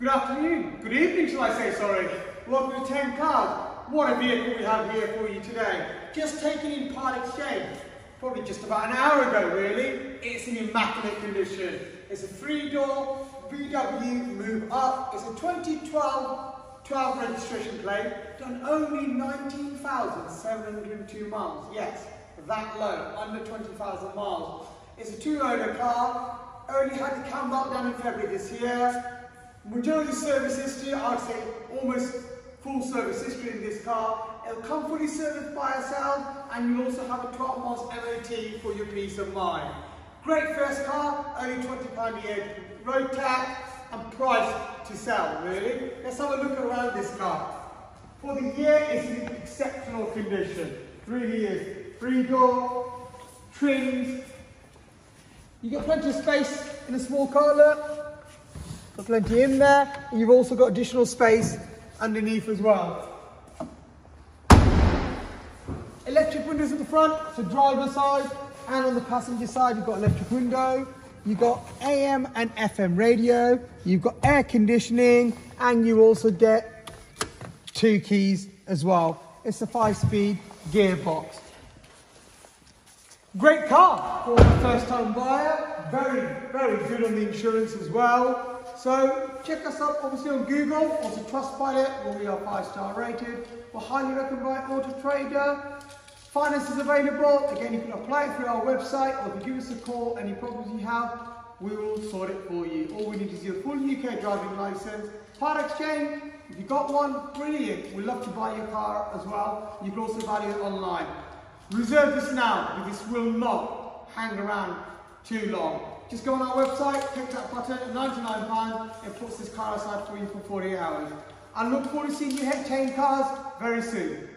Good afternoon, good evening shall I say, sorry. Welcome to Thame Cars. What a vehicle we have here for you today. Just taken in part exchange, probably just about an hour ago really. It's in immaculate condition. It's a three-door VW Move Up. It's a 2012 12 registration plate, done only 19,702 miles. Yes, that low, under 20,000 miles. It's a two-owner car, only had the cambelt down in February this year. Majority service history, I'd say almost full service history in this car. It'll come fully serviced by ourselves and you'll also have a 12 months MOT for your peace of mind. Great first car, only £20 a year road tax and price to sell, really. Let's have a look around this car. For the year, it's in exceptional condition. Really is. Three door, trims. You get plenty of space in a small car, look. Got plenty in there, and you've also got additional space underneath as well. Electric windows at the front, so driver side, and on the passenger side you've got electric window. You've got AM and FM radio, you've got air conditioning, and you also get two keys as well. It's a five-speed gearbox. Great car for a first-time buyer. Very, very good on the insurance as well. So check us out obviously on Google, also Trustpilot, where we are five-star rated. We're highly recommended by Auto Trader. Finance is available. Again, you can apply it through our website or if you give us a call, any problems you have, we will sort it for you. All we need is your full UK driving license. Part exchange, if you got one, brilliant. We'd love to buy your car as well. You can also value it online. Reserve this now because this will not hang around too long. Just go on our website, click that button at £99 and puts this car aside for you for 48 hours. I look forward to seeing you at Thame Cars very soon.